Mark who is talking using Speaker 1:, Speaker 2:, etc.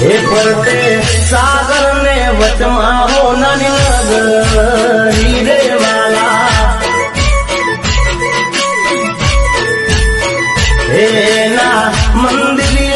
Speaker 1: હે ફરતે સાગર ને વચમાં હો નાની નગર હીરે વાલા હે ના મંદિર